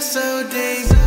so deep